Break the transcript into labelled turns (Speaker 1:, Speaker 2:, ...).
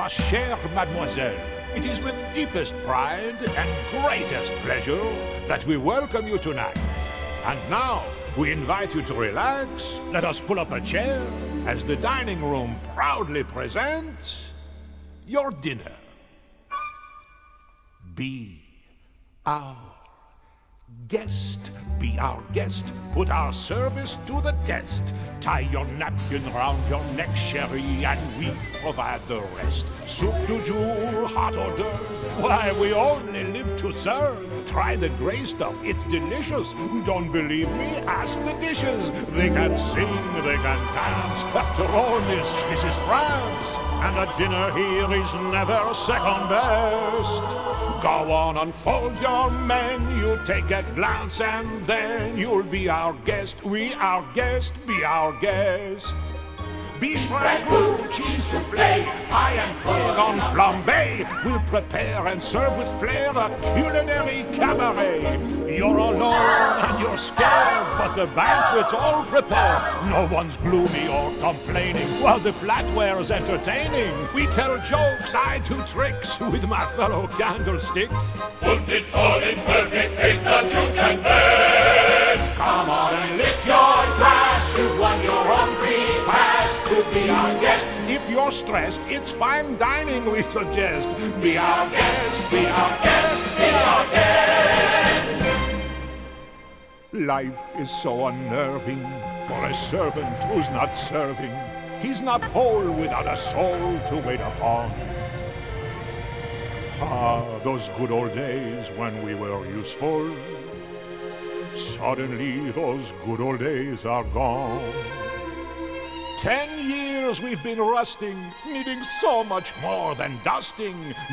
Speaker 1: Ma chère mademoiselle, it is with deepest pride and greatest pleasure that we welcome you tonight. And now, we invite you to relax. Let us pull up a chair as the dining room proudly presents your dinner. Be our guest. Be our guest. Put our service to the test. Tie your napkin round your neck, sherry, and we provide the rest. Soup du jour, hot hors d'oeuvre. Why, we only live to serve. Try the gray stuff, it's delicious. Don't believe me? Ask the dishes. They can sing, they can dance. After all, miss, this is France. And a dinner here is never second best. Go on, unfold your menu, take a glance, and then you'll be our guest. We, our guest, be our guest. Beef ragout, cheese soufflé, I am pig on flambé. We'll prepare and serve with flair a culinary cabaret. You're alone scared, but the banquet's all prepared. No one's gloomy or complaining while the flatware's entertaining. We tell jokes, I do tricks with my fellow candlesticks.
Speaker 2: Und it's all in perfect taste that you can best.
Speaker 1: Come on and lift your glass. You've won your own free pass to be our guest. If you're stressed, it's fine dining we suggest. Be our guest, be our guest, Life is so unnerving for a servant who's not serving. He's not whole without a soul to wait upon. Ah, those good old days when we were useful. Suddenly, those good old days are gone. Ten years we've been rusting, needing so much more than dusting.